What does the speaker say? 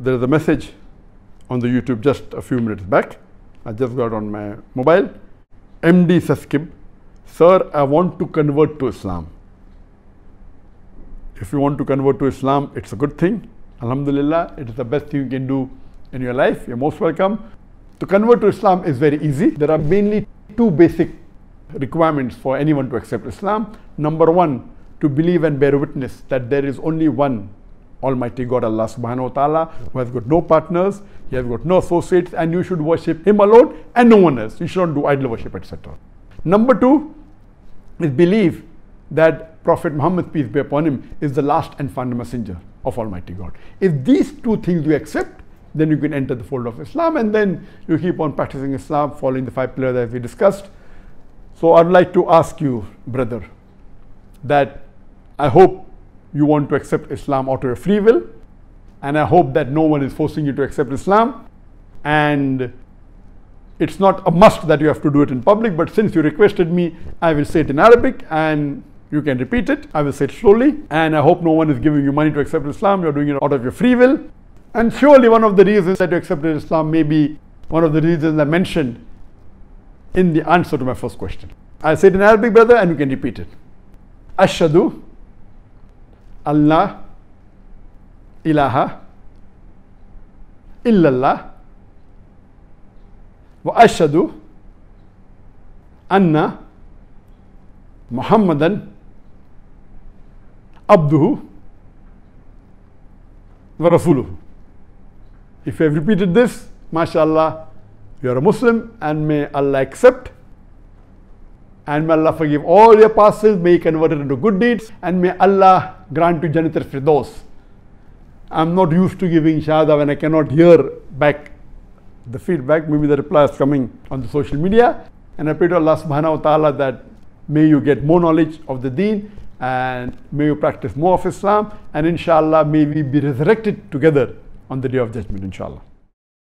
There is a message on the YouTube just a few minutes back. I just got on my mobile. MD Saskib, Sir, I want to convert to Islam. If you want to convert to Islam, it's a good thing. Alhamdulillah, it is the best thing you can do in your life. You're most welcome. To convert to Islam is very easy. There are mainly two basic requirements for anyone to accept Islam. Number one, to believe and bear witness that there is only one Almighty God, Allah subhanahu wa ta'ala, who has got no partners, He has got no associates, and you should worship Him alone and no one else. You should not do idol worship, etc. Number two is believe that Prophet Muhammad, peace be upon him, is the last and final messenger of Almighty God. If these two things you accept, then you can enter the fold of Islam and then you keep on practicing Islam, following the five pillars as we discussed. So I'd like to ask you, brother, that I hope you want to accept Islam out of your free will, and I hope that no one is forcing you to accept Islam. And it's not a must that you have to do it in public, but since you requested me, I will say it in Arabic and you can repeat it. I will say it slowly. And I hope no one is giving you money to accept Islam. You're doing it out of your free will. And surely one of the reasons that you accepted Islam may be one of the reasons I mentioned in the answer to my first question. I'll say it in Arabic, brother, and you can repeat it. Ashadu Allah ilaha illallah wa ashadu anna Muhammadan abduhu wa rasuluhu. If you have repeated this, mashallah, you are a Muslim and may Allah accept and may Allah forgive all your past sins, may He convert it into good deeds, and may Allah grant you Jannat al-Firdaus. I'm not used to giving shahada when I cannot hear back the feedback. Maybe the reply is coming on the social media. And I pray to Allah subhanahu wa ta'ala that may you get more knowledge of the deen and may you practice more of Islam and inshallah may we be resurrected together on the day of judgment inshallah.